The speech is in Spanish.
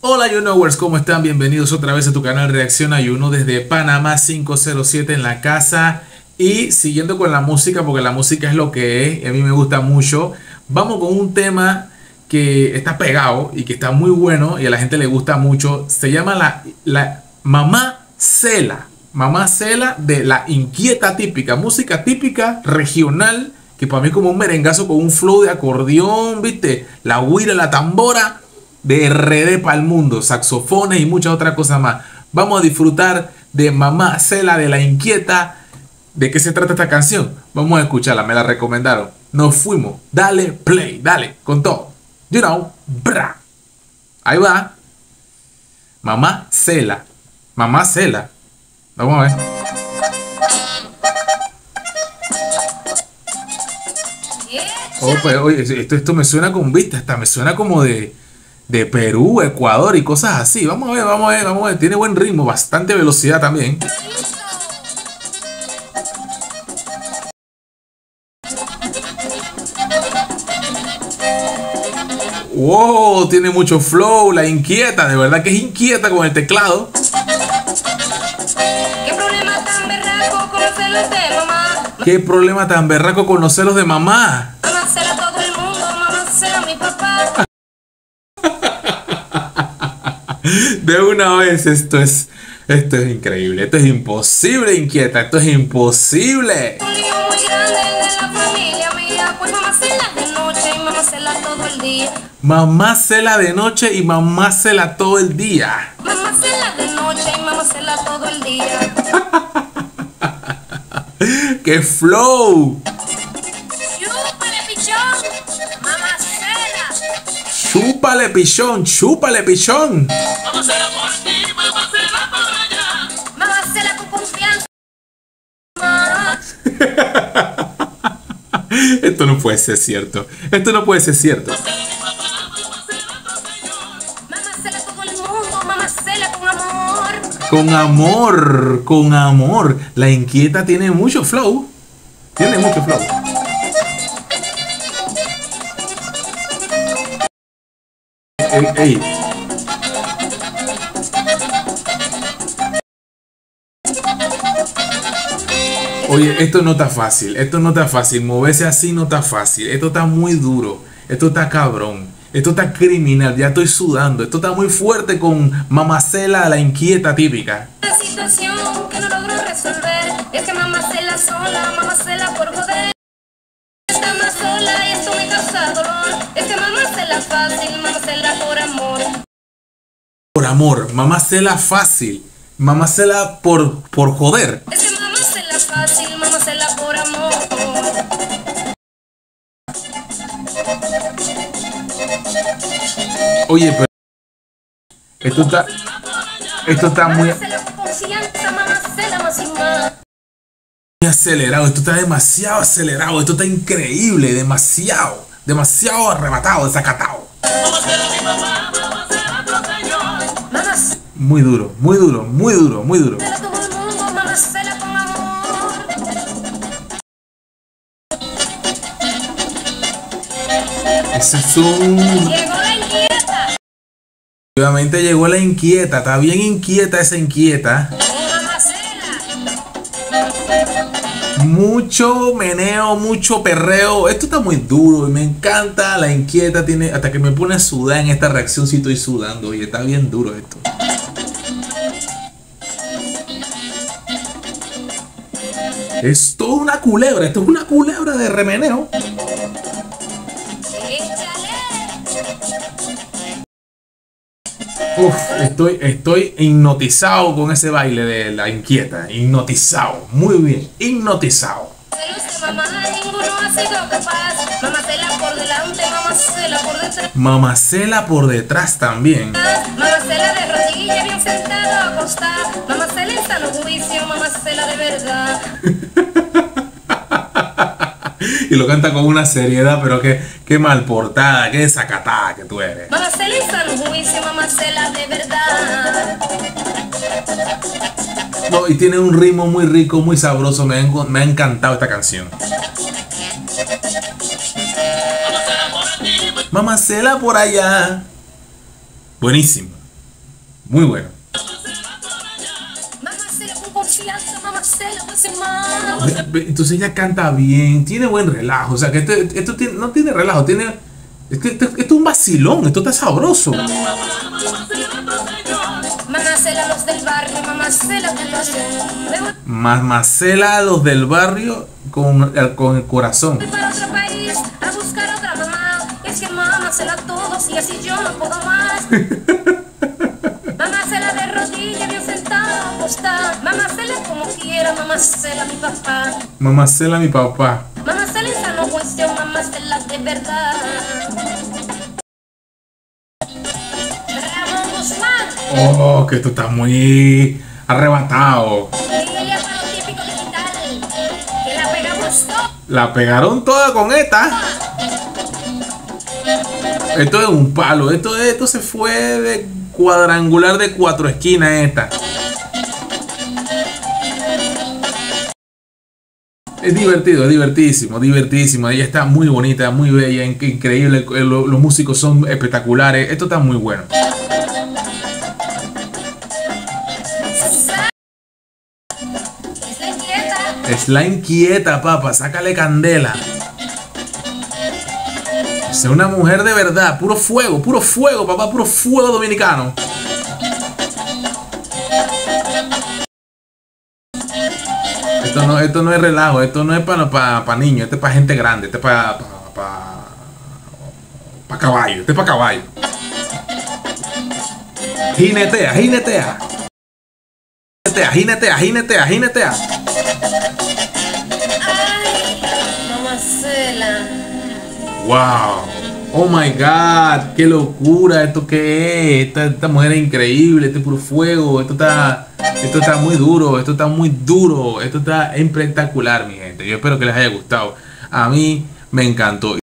Hola YouKnowers, ¿cómo están? Bienvenidos otra vez a tu canal Reacción Ayuno desde Panamá 507 en la casa y siguiendo con la música porque la música es lo que es, a mí me gusta mucho. Vamos con un tema que está pegado y que está muy bueno y a la gente le gusta mucho. Se llama la, la Mamá Cela. Mamá Cela de la inquieta típica, música típica regional que para mí es como un merengazo con un flow de acordeón, ¿viste? La huira, la tambora de RD para el mundo, saxofones y muchas otras cosas más. Vamos a disfrutar de Mamá Cela de la Inquieta. ¿De qué se trata esta canción? Vamos a escucharla, me la recomendaron. Nos fuimos. Dale play, dale, con todo. You know, bra. Ahí va. Mamá Cela. Mamá Cela. Vamos a ver. Oh, pues, oye, esto, esto me suena con vista, hasta me suena como de, de Perú, Ecuador y cosas así. Vamos a ver, vamos a ver, vamos a ver. Tiene buen ritmo, bastante velocidad también. Wow, tiene mucho flow, la inquieta, de verdad que es inquieta con el teclado. ¿Qué problema tan berraco con los celos de mamá? ¿Qué problema tan berraco con los celos de mamá? De una vez, esto es, esto es increíble, esto es imposible, inquieta, esto es imposible. Mamá cela de noche y mamá cela todo el día. Mamá cela de noche y mamá cela todo el día. Mamá cela Chúpale pichón, chúpale pichón. Mamá cela por ti, mamá cela por allá. Cela con confianza. Esto no puede ser cierto. Esto no puede ser cierto. A. Con amor, con amor. La inquieta tiene mucho flow. Tiene mucho flow. Ey, ey. Oye, esto no está fácil, esto no está fácil, moverse así no está fácil, esto está muy duro, esto está cabrón, esto está criminal, ya estoy sudando, esto está muy fuerte con Mamacela la inquieta típica. La situación que no logro resolver es que mamá cela sola, mamá cela por joder. Está más sola y esto me causa dolor. Es que mamá fácil, por amor. Por amor, Mamacela fácil, Mamacela por, por joder. Es que mamá cela fácil, mamá cela por amor. Oye, pero esto está, esto está muy acelerado, esto está demasiado acelerado, esto está increíble, demasiado, demasiado arrebatado, desacatado. Muy duro, muy duro, muy duro, muy duro. Ese es un... Llegó la inquieta. Obviamente llegó la inquieta, está bien inquieta esa inquieta. Mucho meneo, mucho perreo. Esto está muy duro y me encanta. La inquieta tiene. Hasta que me pone a sudar en esta reacción, si estoy sudando. Y está bien duro esto. Es toda una culebra. Esto es una culebra de remeneo. Uf, estoy, estoy hipnotizado con ese baile de la inquieta. Hipnotizado. Muy bien. Hipnotizado. Mamacela por detrás también. Mamá cela de rodilla, bien sentado, acostado. Mamá cela en sano juicio, mamá cela de verdad. Y lo canta con una seriedad, pero qué, qué mal portada, qué desacatada que tú eres. Mamá cela en sano juicio, mamá cela de verdad. No, y tiene un ritmo muy rico, muy sabroso. Me ha, me ha encantado esta canción. Mamacela por allá. Buenísimo. Muy bueno. Entonces ella canta bien, tiene buen relajo. O sea, que este- esto, tiene- no tiene relajo, tiene. Este, este- esto es un vacilón, esto está sabroso. Mamacela los del barrio, mamacela voy Mamacela a los del barrio con, el- con el corazón. para otro país a buscar otra mamá. Es que mamacela a todos y así yo no puedo más. acostada. Mamacela como quiera, mamacela mi papá. Mamacela mi papá. Mamacela esa no cuestión, mamacela de verdad. Ramón Guzmán. Oh, que esto está muy arrebatado. La pegaron toda con esta. Esto es un palo. Esto, esto se fue de cuadrangular de cuatro esquinas esta. Es divertido, es divertidísimo, divertidísimo. Ella está muy bonita, muy bella, inc- increíble. lo- Los músicos son espectaculares. Esto está muy bueno. La inquieta, papá. Sácale candela. Es una mujer de verdad. Puro fuego, puro fuego, papá. Puro fuego dominicano. Esto no, esto no es relajo. Esto no es para para niños. Esto es para gente grande. Esto es para para para caballo. Esto es para caballo. Jinetea, jinetea. Jinetea, jinetea, jinetea, jinetea. Wow. Oh my God, qué locura, esto qué es, esta, esta mujer es increíble, este es puro fuego, esto está, esto está muy duro, esto está muy duro, esto está espectacular, mi gente. Yo espero que les haya gustado. A mí me encantó.